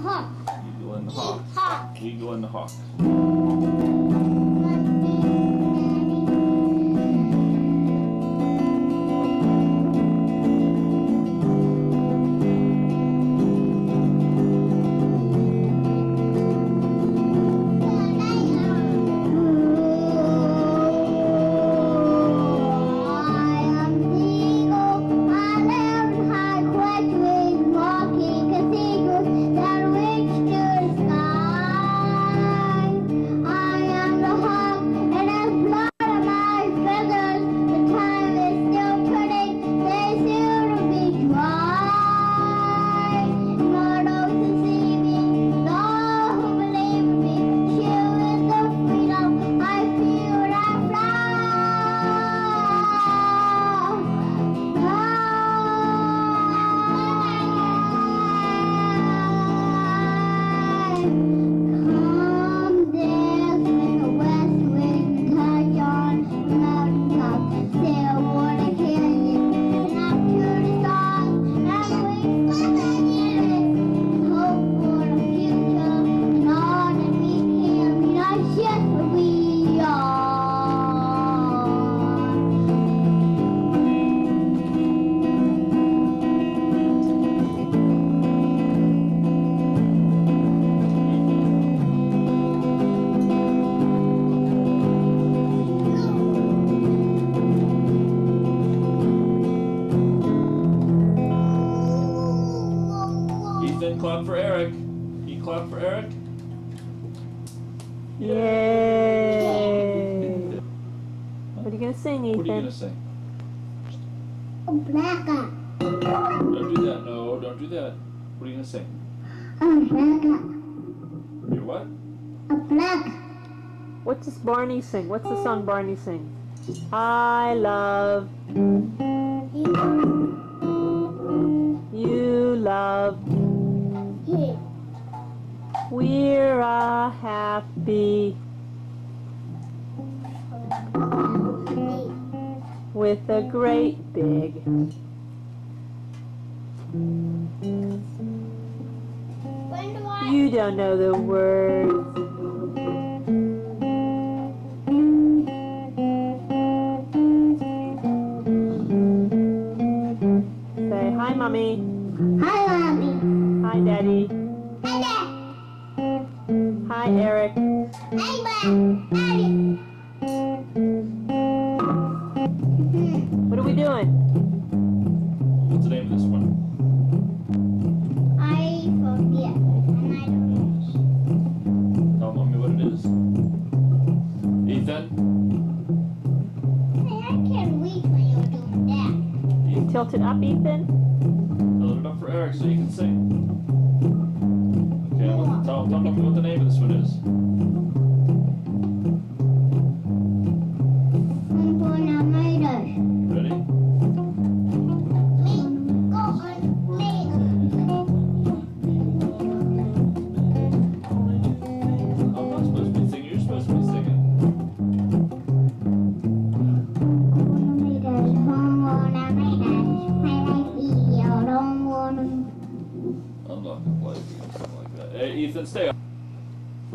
hawk. And the hawk. Hawk. Eagle and the hawk. Black guy. Don't do that. No, don't do that. What are you gonna sing? A black guy. You're what? A black What does Barney sing? What's the song Barney sings? I love, you love, He. we're a happy with a great big do You don't know the words. Say hi, mommy. Hi, mommy. Hi, daddy. Hi, dad. Hi, Eric. Hi, dad. Daddy. Tilt it up, Ethan. Build it up for Eric so you can sing. Okay, well, tell, tell mommy what the name of this one is.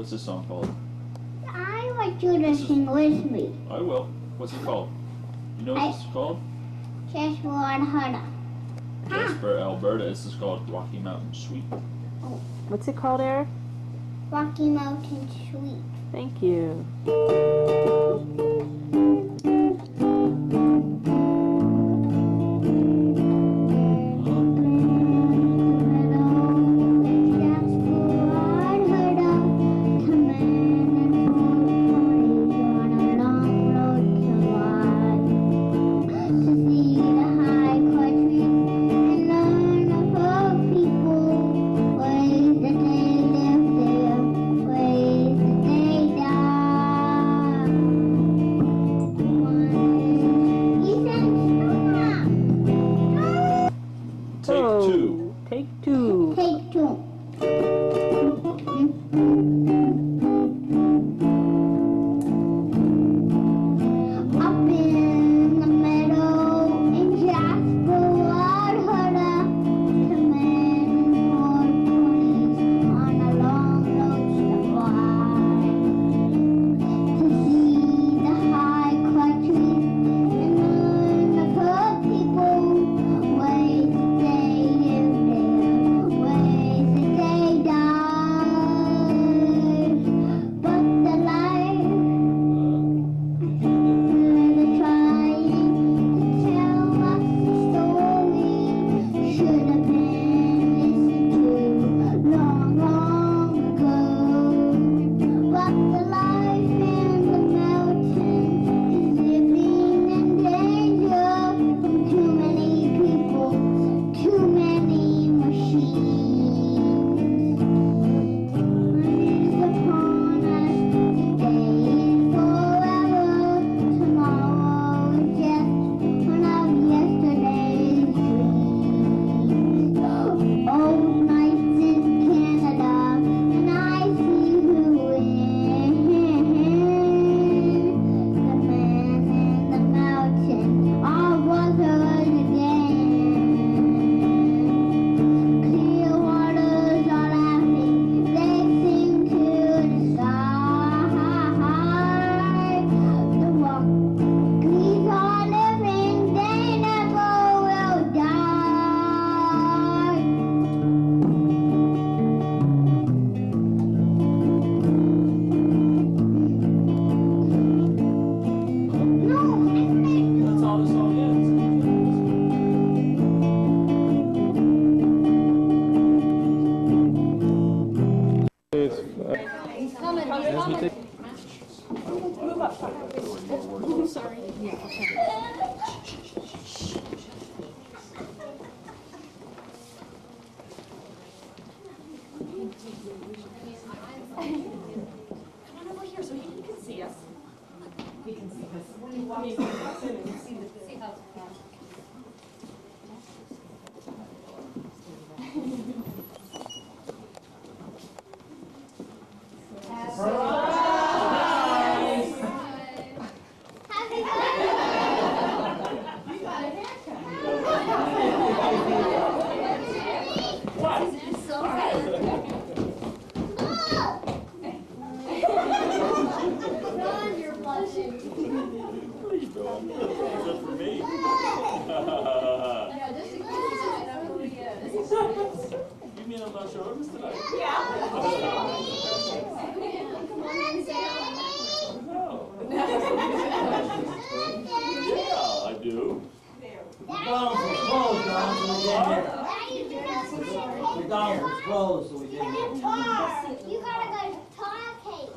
What's this song called? I want you to sing with me. I will. What's it called? You know what this is called? Just one huddle. Jasper, Alberta. This is called Rocky Mountain Suite. Oh. What's it called, Eric? Rocky Mountain Suite. Thank you.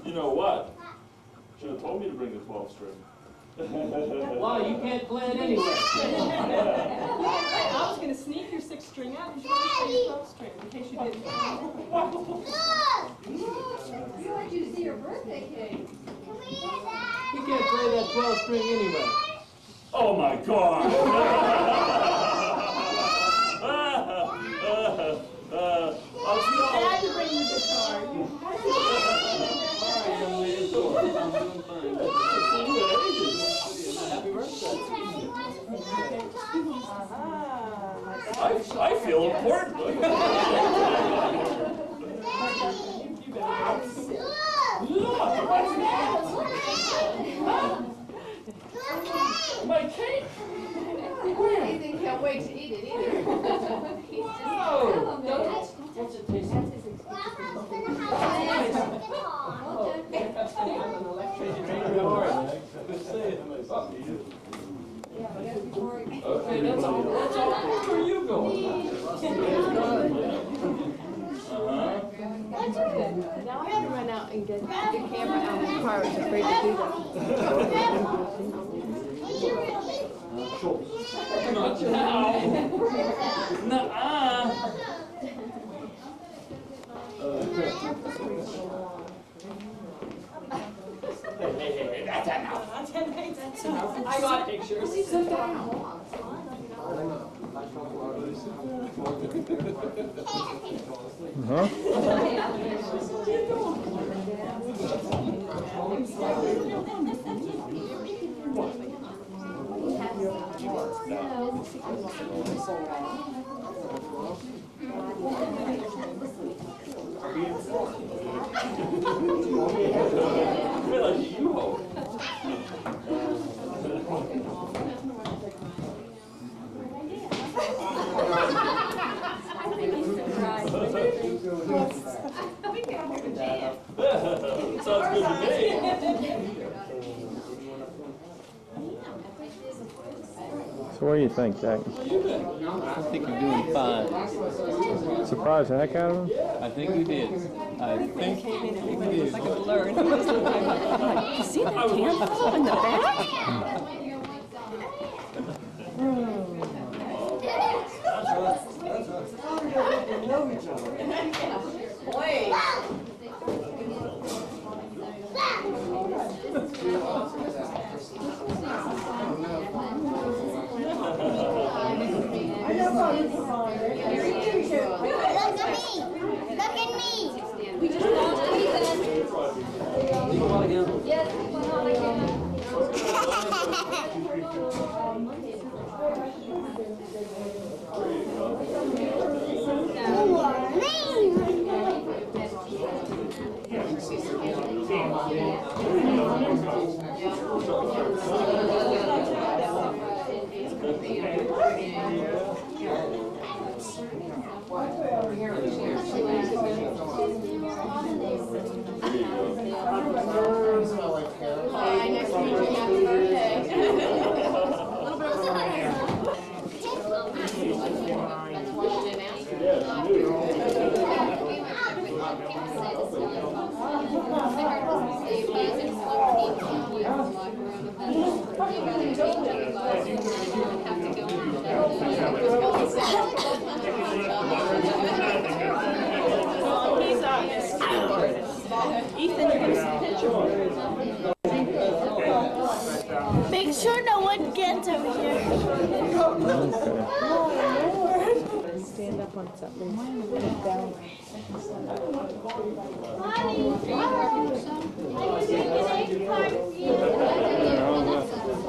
You know what? Should have told me to bring the 12 string. Well, you can't play it anyway. I was gonna sneak your six string out because you want to play your twelve string in case you didn't. Look! Where'd you see your birthday cake? Come here, Dad. You can't play that twelve string anyway. Oh my god! uh, Had to bring. You had to. Alright, young lady, so I'm doing fine. See you in ages. Happy birthday. Daddy wants to go to guitar cake. Ah, my I, I feel important. Look! My cake! Ethan can't wait to eat it either. He's just Whoa. Have Okay, that's all, that's all. Where are you going? Now I had to run out and get the camera out of the car. I was afraid to do that. Not now. Nuh-uh. That's enough. I got pictures. Feel like you hold. Sounds good to me. So what do you think, Jack? I think you're doing fine. Surprised the heck out of him? I think you did. I think you did. Learn. You see that camera in the back? Look Ethan. Make sure no one gets over here. Stand up on something. Mommy, I want some. I can make an egg party.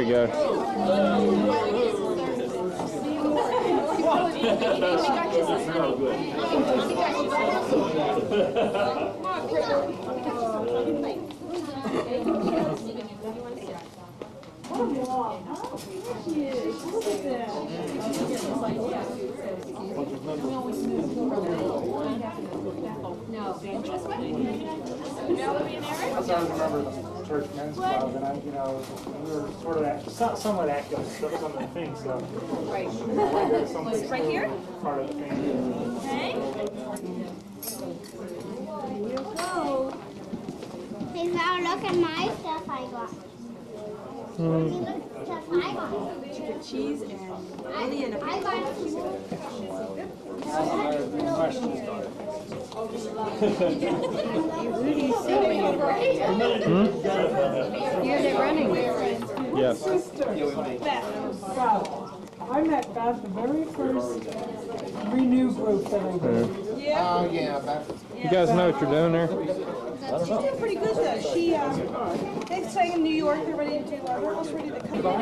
we go. I started to remember. the church men's club, and I, you know, we were sort of act- so- somewhat active, so some of the things, so. Right. Right here? Part of the thing. Okay. Hey, now look at my stuff I got. Hmm. Look at the stuff I got. cheese and I, I got Rudy's singing it right Here's it running. Yes. I met Beth the very first Renew group that I did. Yeah. Oh, yeah, You guys know what you're doing there? She's doing pretty good though. She, um, they sang in New York, they're ready to do, uh, they're almost ready to come back.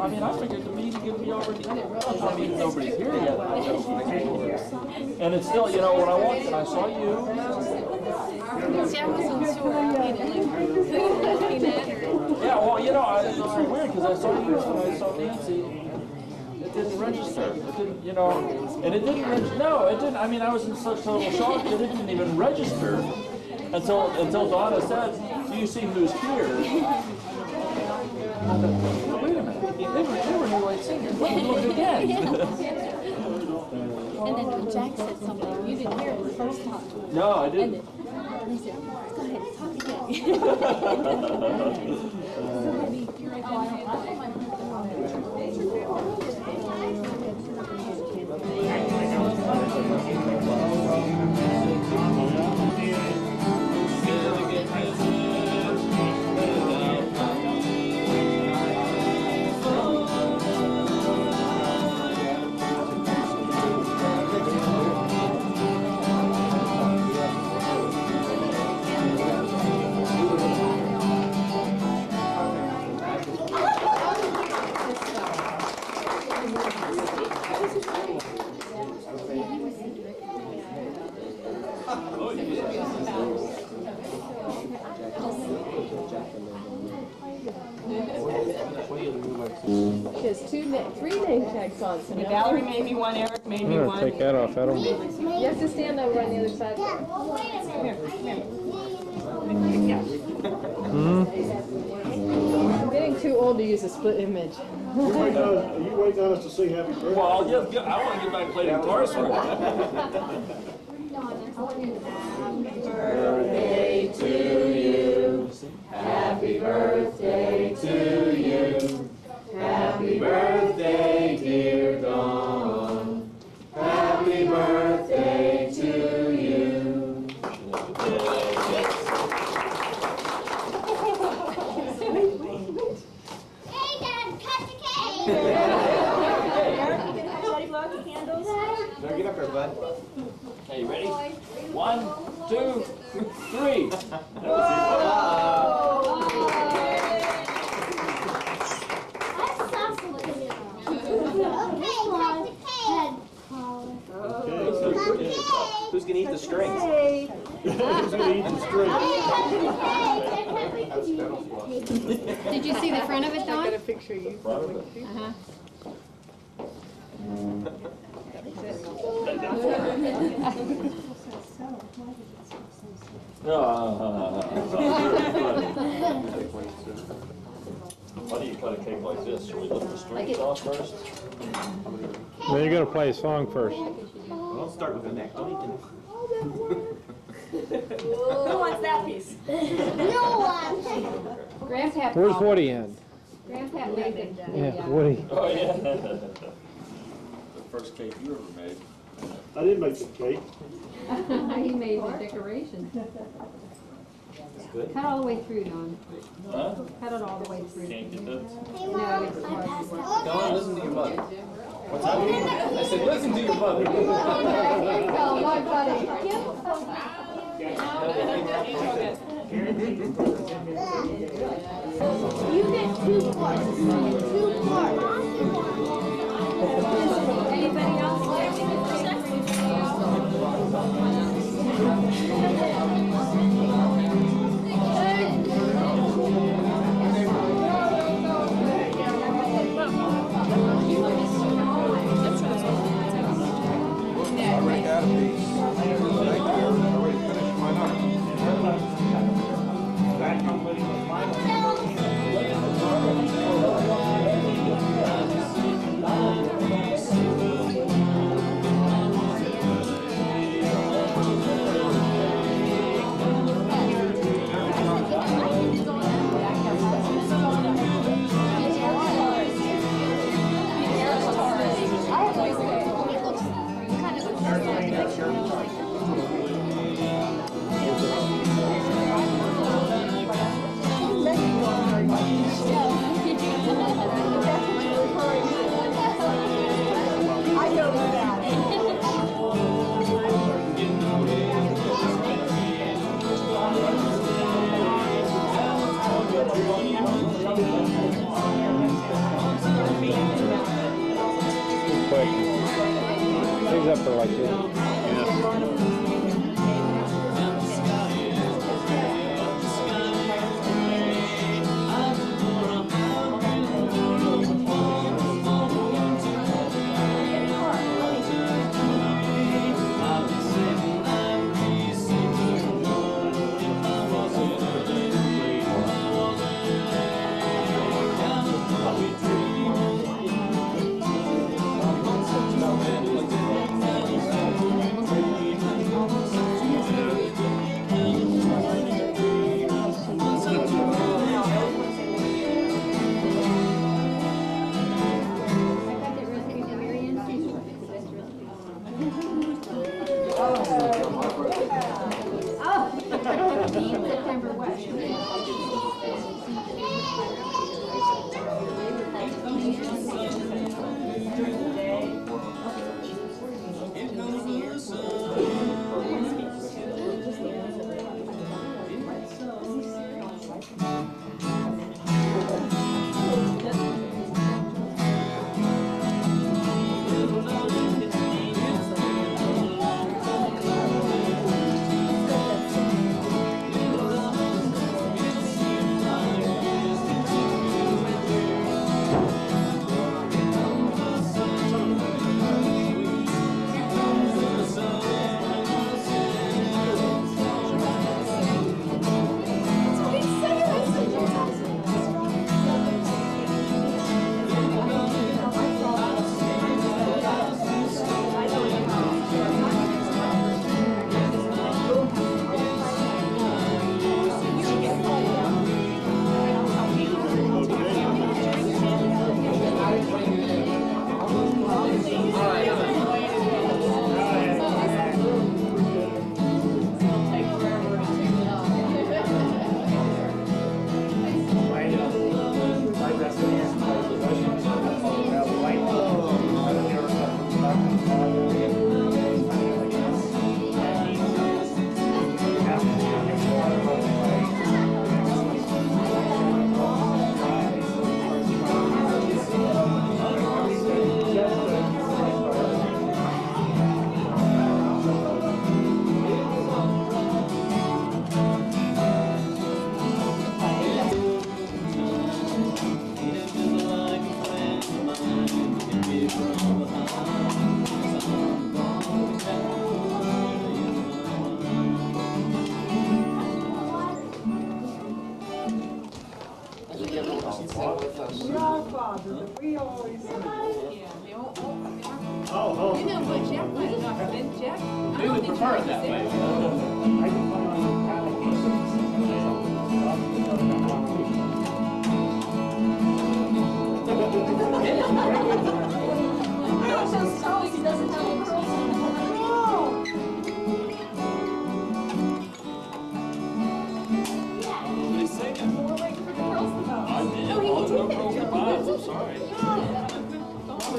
I mean, I figured the meeting would be already, I mean, nobody's here yet. And it's still, you know, when I walked in, I saw you. See, I wasn't sure. I mean, you looking at or? Yeah, well, you know, I- it's weird because I saw you and I saw Nancy. It didn't register. It didn't, you know, and it didn't register. No, it didn't. I mean, I was in such total shock that it didn't even register until until Donna said, "Do you see who's here?" I Wait a minute. They were, they were new light singers. Let me look again. And then when Jack said something, you didn't hear it the first time. no, I didn't. then he said, go ahead, talk again. name tags on, so now Valerie made me one, Eric made I'm me gonna one. take that off. That'll be. you have to stand over on the other side. Wait a minute. I'm getting too old to use a split image. You waiting on, you waiting on us to say happy birthday? Well, I'll just get, I want to get back playing guitar for Hey, Dad, cut the cake. Everybody blow out the candles. Get up there, bud. Okay, you ready? One, two, three. Who's gonna eat the strings? Who's gonna eat the string? Did you see the front of it, Dawn? Got a picture of you. Uh-huh. Why do you cut a cake like this? Should we lift the strings off first? Then you're gonna play a song first. Don't start with the neck. Don't eat the neck. Who wants that piece? No one. Grandpa. Where's Woody at? Grandpa made the, the, Yeah, Woody. Oh, yeah. The first cake you ever made. I didn't make the cake. he made the decoration. Cut all the way through, Don. Huh? Cut it all the way through. Can't get that? Hey, No, Mom, it's I hard passed to work. out. Don't listen to your mother. What's that? I said, listen to your mother. There you go, my buddy. You get two parts. Two parts.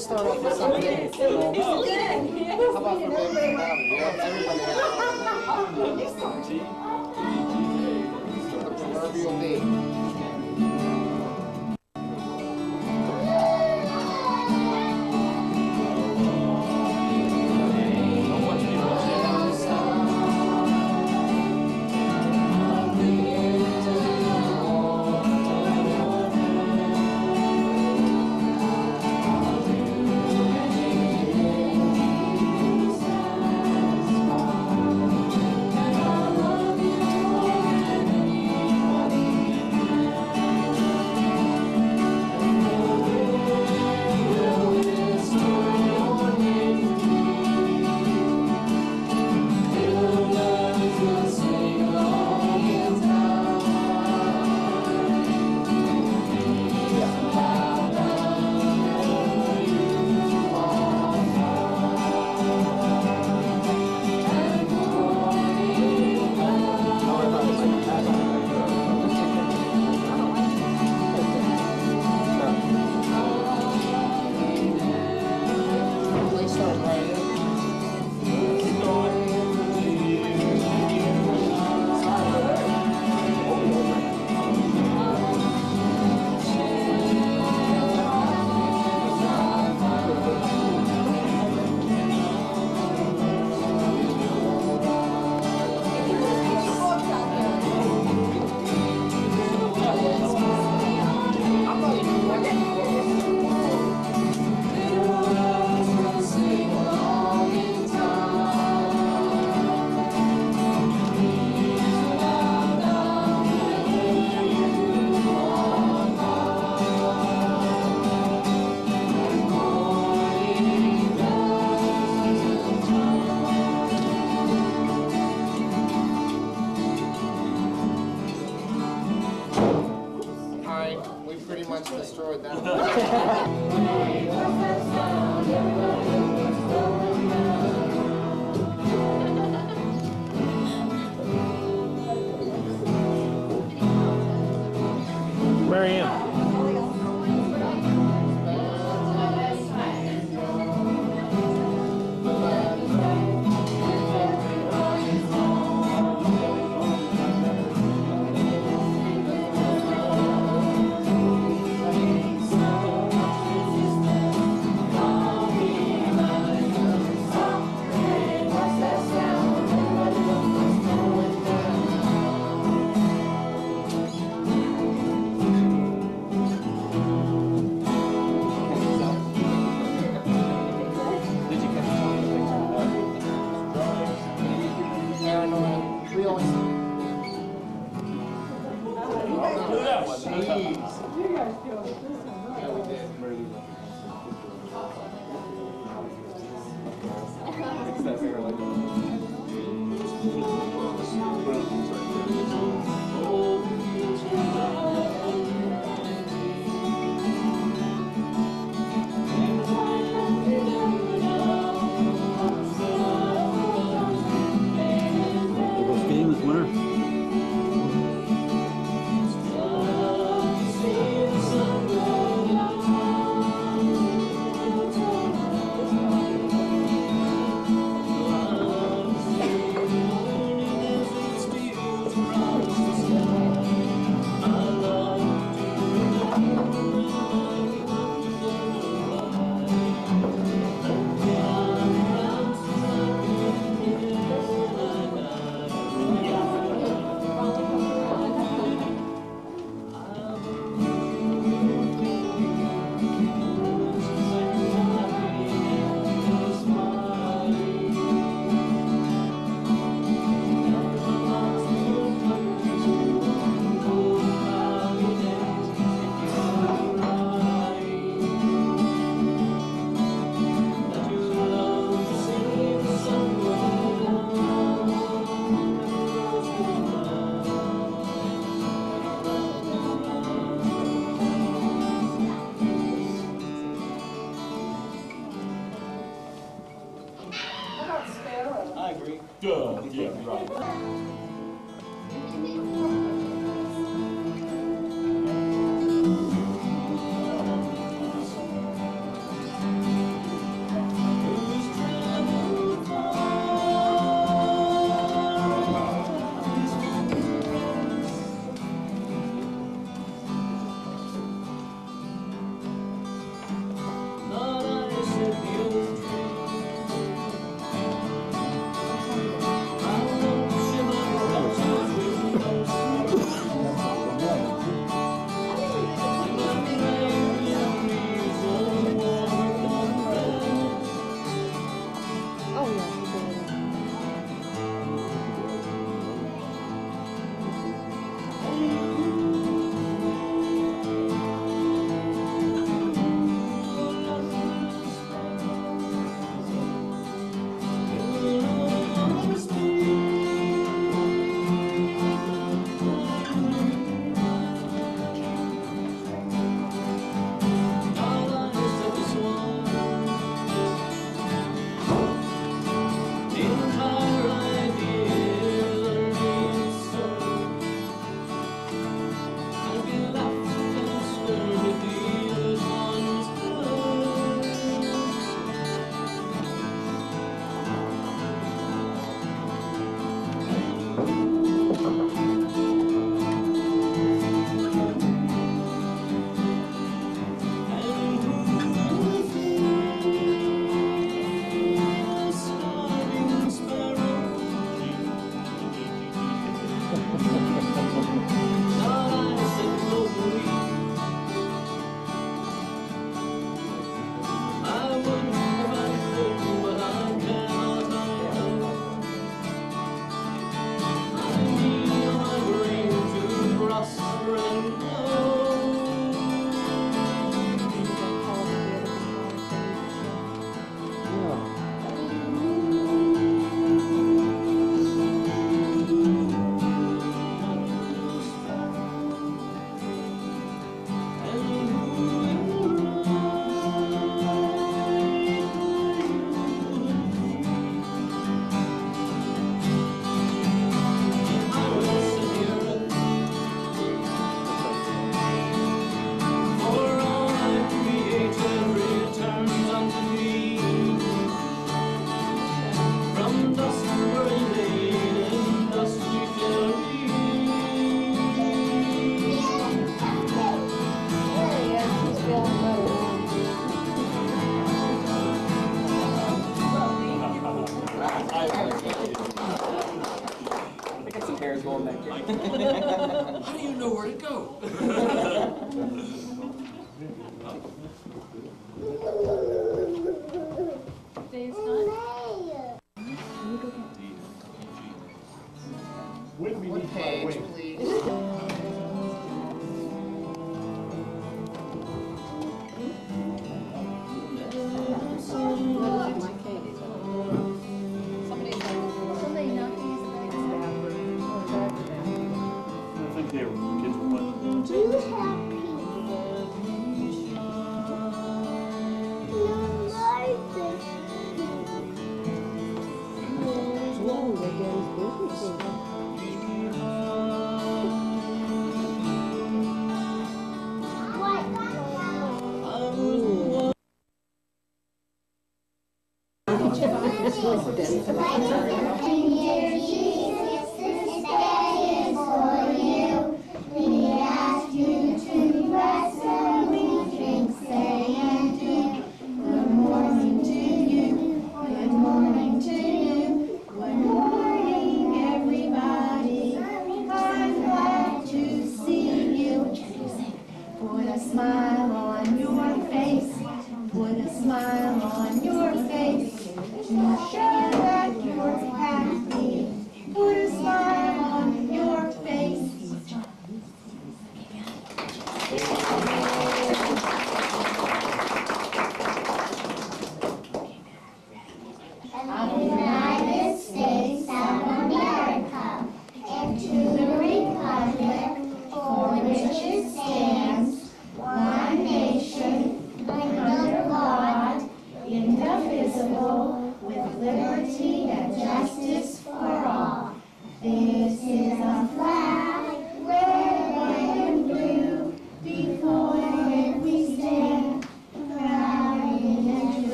always start off with something. How about from everybody else? Everybody else. The proverbial name.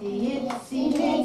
The itsy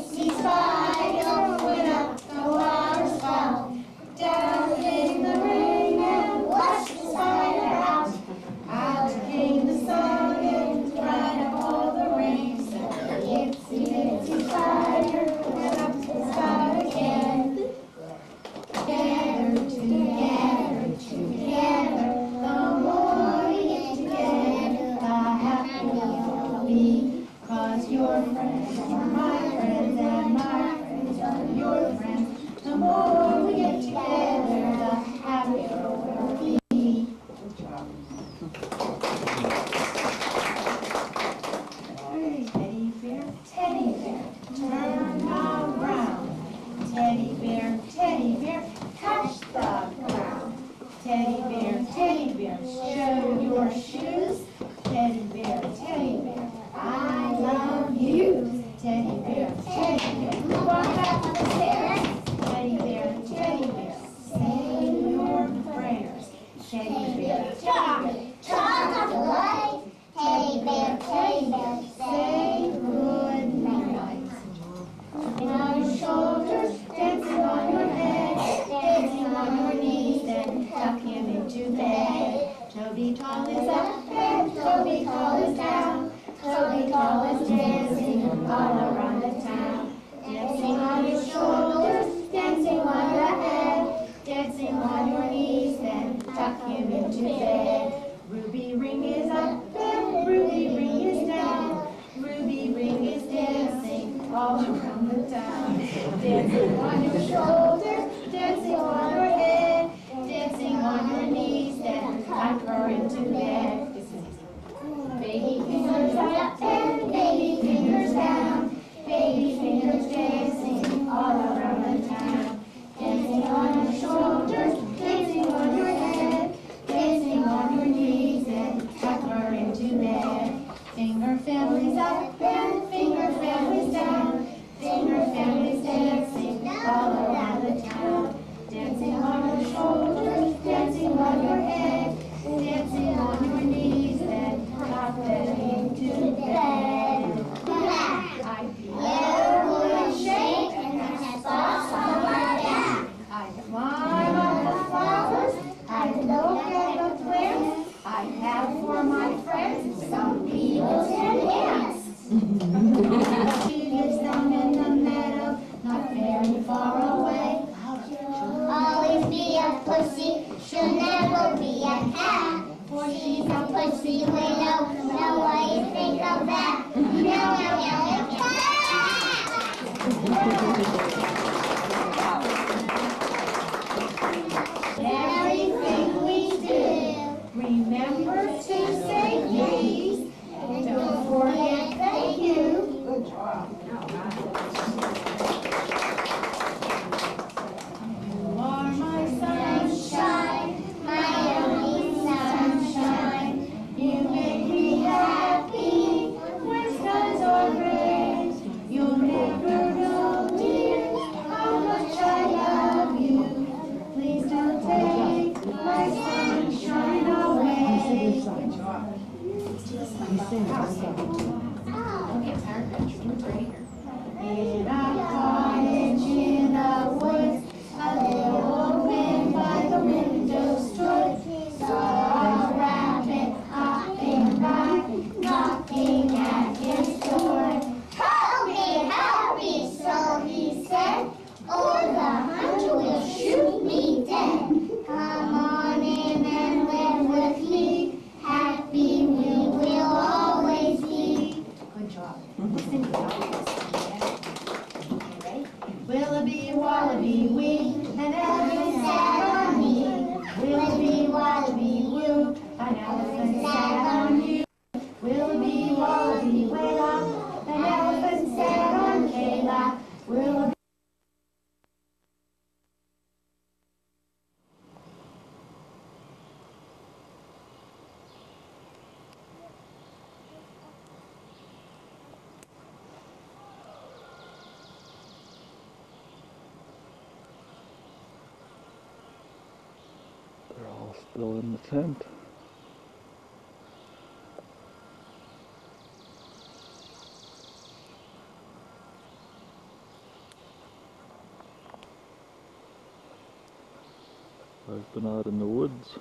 tent. I've been out in the woods.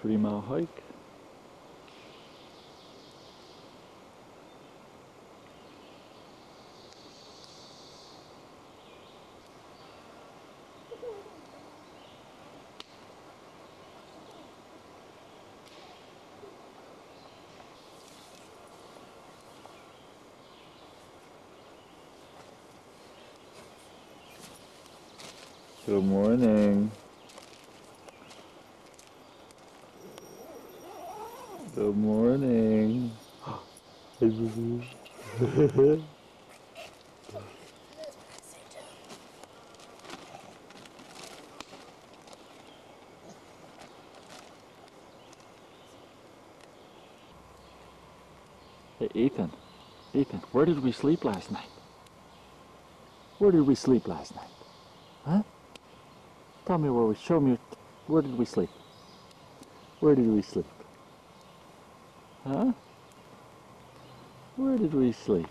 Three mile hike. Good morning. Good morning. hey, Ethan. Ethan, where did we sleep last night? Where did we sleep last night? Huh? Tell me where we, show me, where did we sleep? Where did we sleep? Huh? Where did we sleep?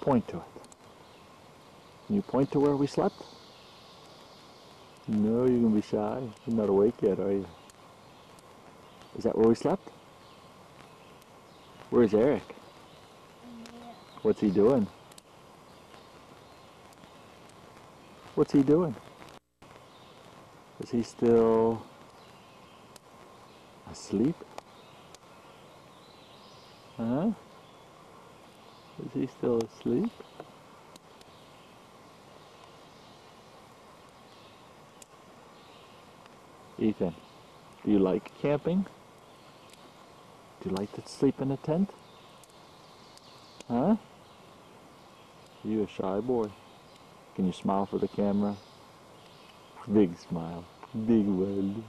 Point to it. Can you point to where we slept? No, you're gonna be shy. You're not awake yet, are you? Is that where we slept? Where's Eric? What's he doing? What's he doing? Is he still asleep? Huh? Is he still asleep? Ethan, do you like camping? Do you like to sleep in a tent? Huh? You a shy boy? Can you smile for the camera? Big smile. Big one.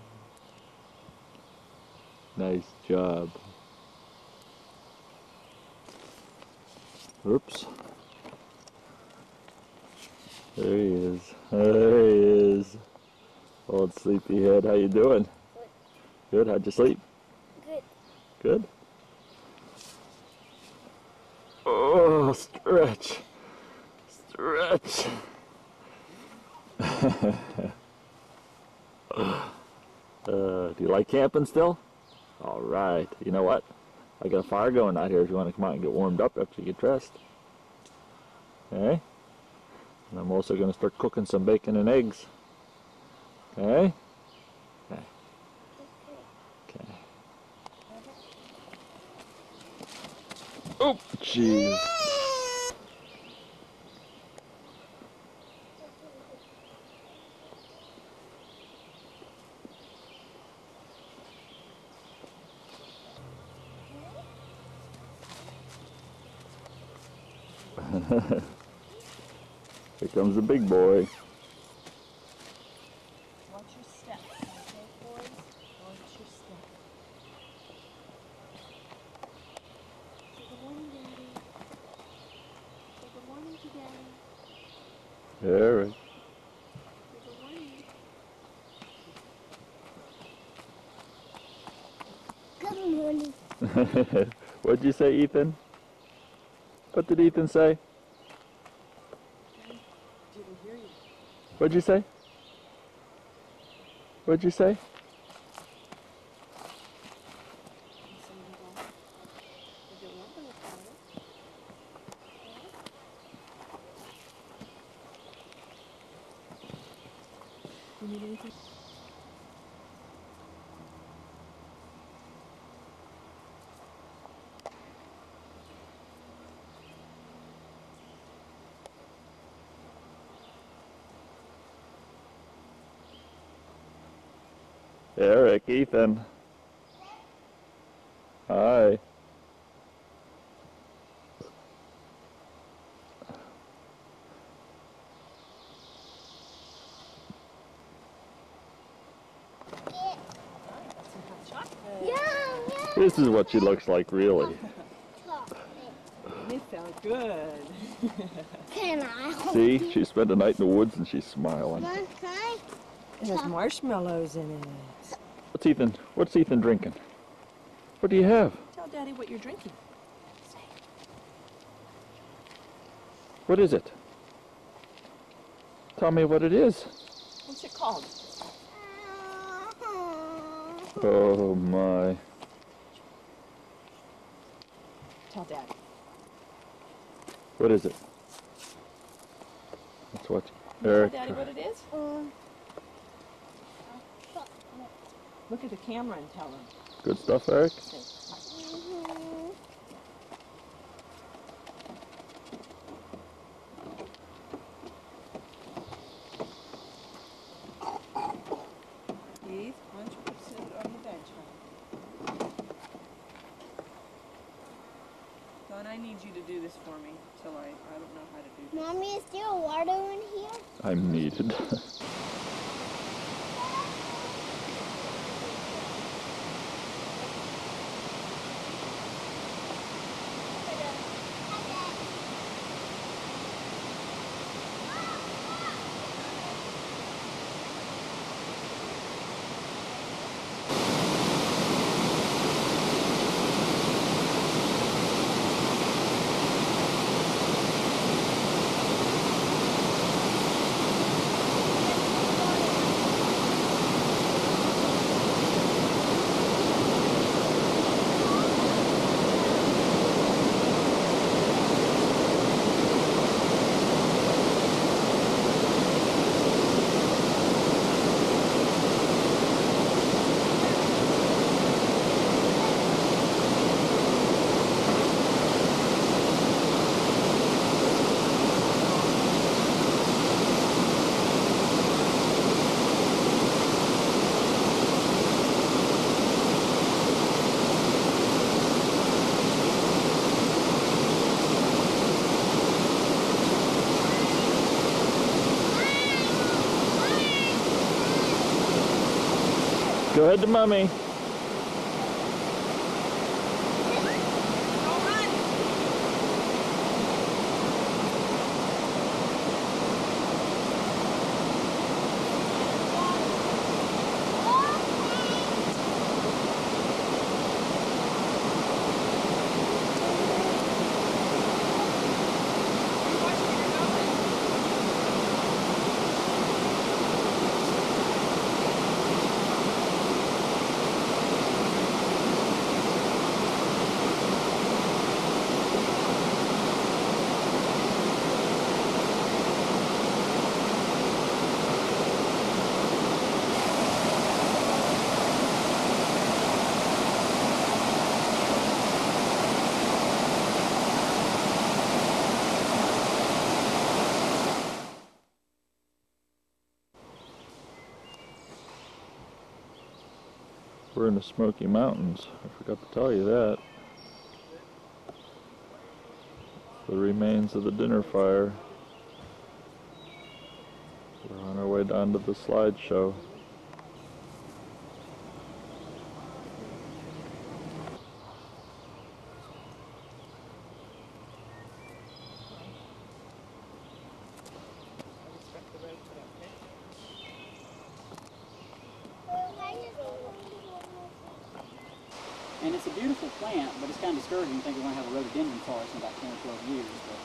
Nice job. Oops. There he is. There he is. Old sleepyhead. How you doing? Good. How'd you sleep? Good. Good. Oh, stretch. Stretch. uh, do you like camping still? All right. You know what? I got a fire going out here if you want to come out and get warmed up after you get dressed. Okay? And I'm also going to start cooking some bacon and eggs. Okay? Okay. Okay. Oh, jeez. Comes the big boy. Watch your step, okay, boys? Watch your step. Say good morning, Daddy. Say good morning to Daddy. All right. Say. Good morning. What'd you say, Ethan? What did Ethan say? Didn't hear you. What'd you say? What'd you say? You need anything? Eric, Ethan. Hi. Yeah, yeah. This is what she looks like, really. It felt good. Can I See, she spent the night in the woods and she's smiling. Mom, can I? It has marshmallows in it. What's Ethan? What's Ethan drinking? What do you have? Tell Daddy what you're drinking. Say. What is it? Tell me what it is. What's it called? Oh my. Tell Daddy. What is it? That's what Tell Eric. Daddy what it is? Uh, Um, Look at the camera and tell him. Good stuff, Eric mhm. Keith, why don't you go sit on the bench, honey? Don, I need you to do this for me till I, I don't know how to do this. Mommy, is there water in here? I'm needed. Go ahead to mommy. We're in the Smoky Mountains. I forgot to tell you that. The remains of the dinner fire. We're on our way down to the slideshow. And it's a beautiful plant, but it's kind of discouraging to think we're going to have a rhododendron forest in about 10 or 12 years. But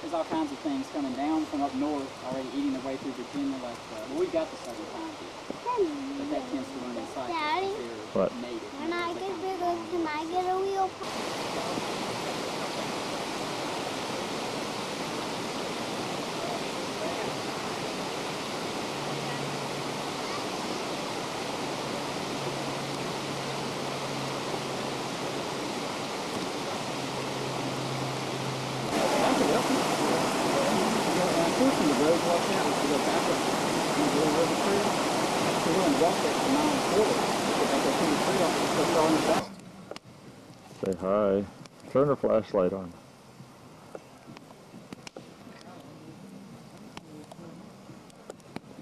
there's all kinds of things coming down from up north already eating their way through Virginia. Like, uh, well, we've got the southern pine here, but that tends to run in cycles. Daddy? Native. When I get bigger, can I get a wheel? Unfortunately, the road washed out. We go back up on the little river trail. So we're going to walk that for a mile and a quarter. Get back up on the trail, put it all in the dust. Say hi. Turn the flashlight on.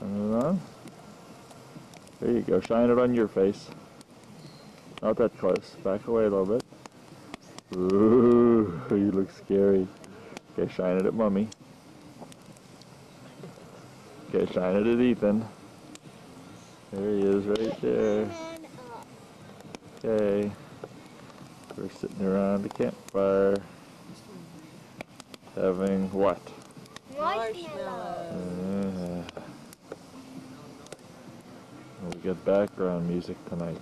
Turn it on. There you go. Shine it on your face. Not that close. Back away a little bit. Ooh, you look scary. Okay, shine it at Mummy. Okay, shine it at Ethan. There he is, right there. Okay. We're sitting around the campfire. Having what? Marshmallow. Uh, we got background music tonight.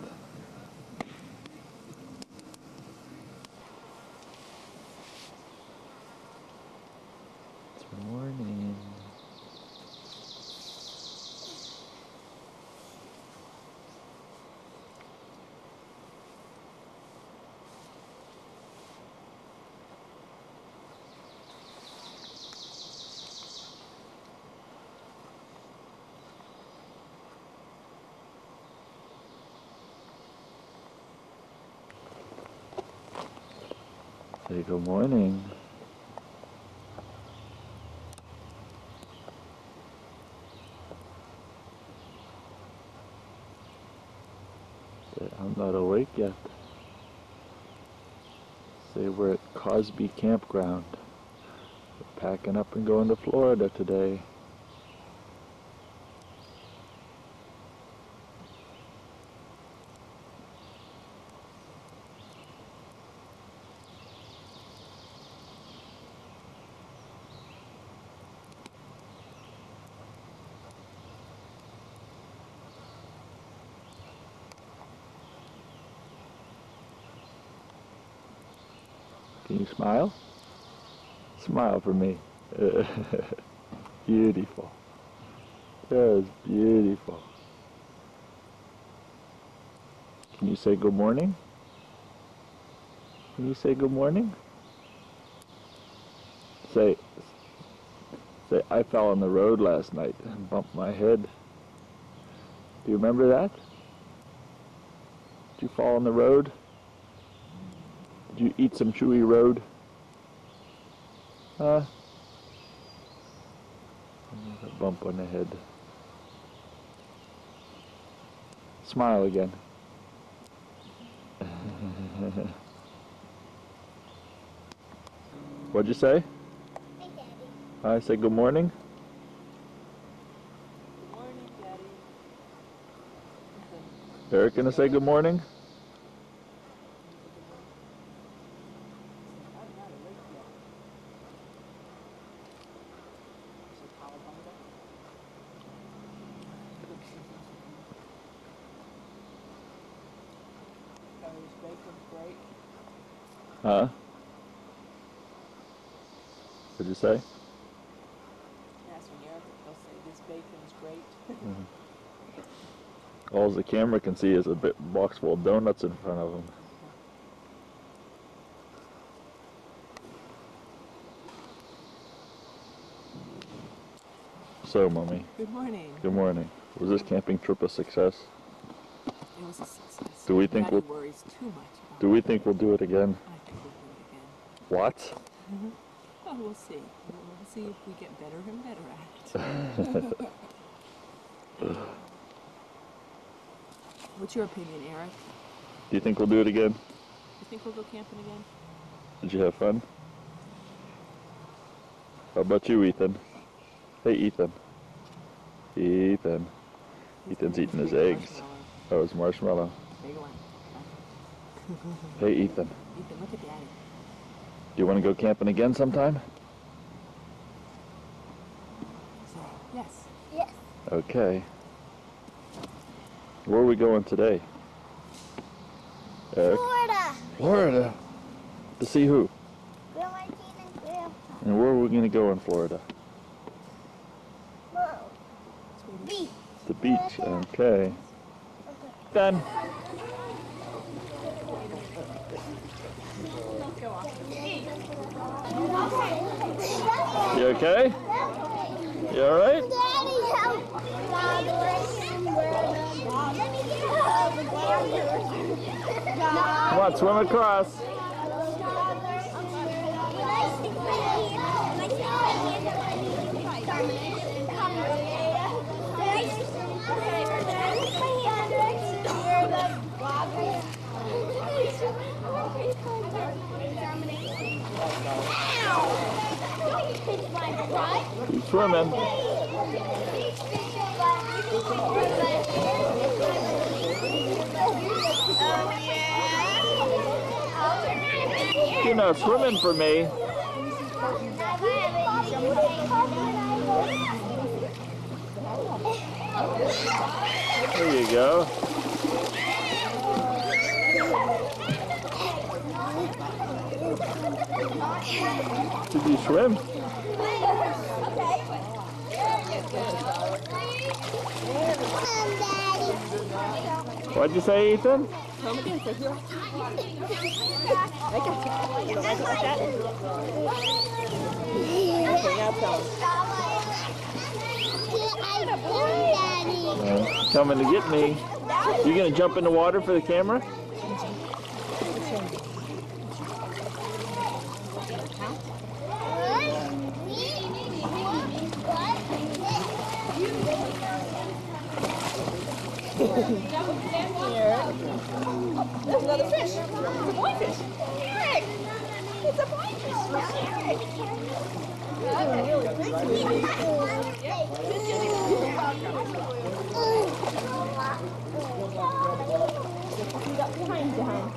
It's morning. Say good morning. Say, I'm not awake yet. Say we're at Cosby Campground. We're packing up and going to Florida today. Smile? Smile for me. beautiful. That is beautiful. Can you say good morning? Can you say good morning? Say, say, I fell on the road last night and bumped my head. Do you remember that? Did you fall on the road? Some chewy road? Huh? A bump on the head. Smile again. What'd you say? I said good morning. Good morning, Daddy. Eric gonna say good morning? Huh? What'd you say? That's when Eric will say this bacon's great. All the camera can see is a bit box full of donuts in front of him. So, mommy, Good morning. good morning. Was this camping trip a success? It was a success. Do we think Daddy we'll- worries too much about Do we think we'll do it again? I think we'll do it again. What? Mhm. Oh, we'll see. We'll see if we get better and better at it. What's your opinion, Eric? Do you think we'll do it again? You think we'll go camping again? Did you have fun? How about you, Ethan? Hey, Ethan. Ethan. Ethan's eating his eggs. Oh, it's marshmallow. Big one. Hey, Ethan. Ethan, look at Daddy. Do you want to go camping again sometime? Yes. Yes. Okay. Where are we going today? Eric? Florida. Florida. To see who? Grandma and Grandpa. And where are we going to go in Florida? Whoa. Beach. The beach. Okay. Done. You okay? You all right? Daddy. Come on, swim across. Keep swimming. You're not swimming for me. There you go. Did you swim? What'd you say, Ethan? Come again, here. You. You don't like it like that? Okay, now tell him. Coming to get me. You gonna jump in the water for the camera? There's another fish. It's a boyfish. Eric! It's a boyfish. You got behind you, hon.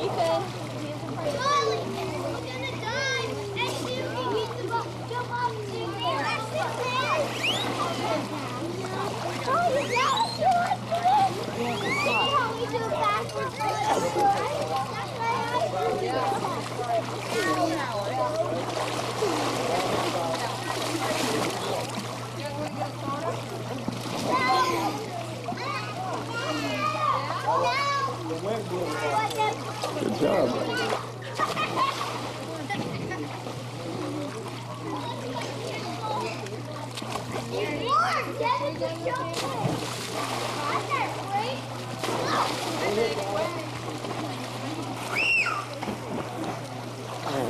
Ethan. Charlie, we're gonna die. And you can use the boat. Jump off the Charlie, now do it. See how we do it backwards? That's Good job.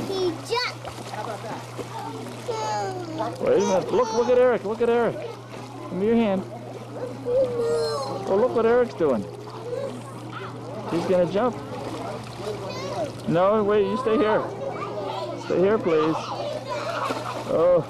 He jumped. Wait a minute. Look, look at Eric. Look at Eric. Give me your hand. Oh, look what Eric's doing. He's gonna jump. No, wait. You stay here. Stay here, please. Oh,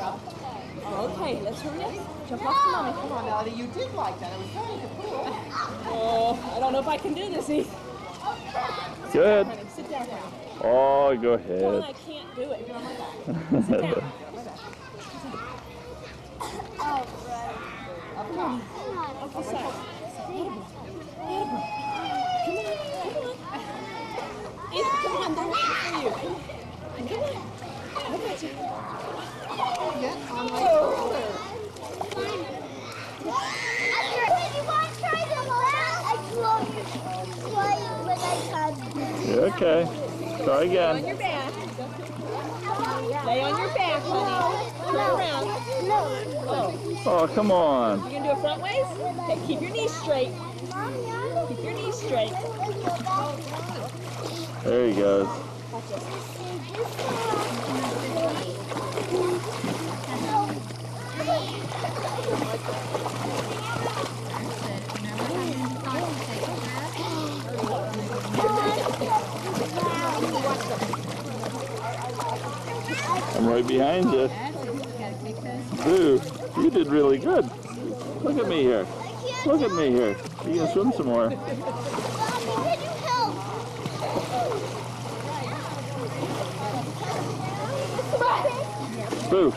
Okay, let's hurry up. Jump off the mommy. Come on, Melody. You did like that. It was very cool. Oh, I don't know if I can do this, Ethan. go ahead. Honey, sit down now. Oh, go Well, ahead. Do it. You're on my back. Sit down. Up top. Up the side. Okay. Try On again. your back. Lay on your back, honey. Turn around. Oh. Come on. You gonna do it front ways? Okay, keep your knees straight. Keep your knees straight. There he goes. I'm right behind you. Look at me here. Look at me here. You can swim some more. Boo.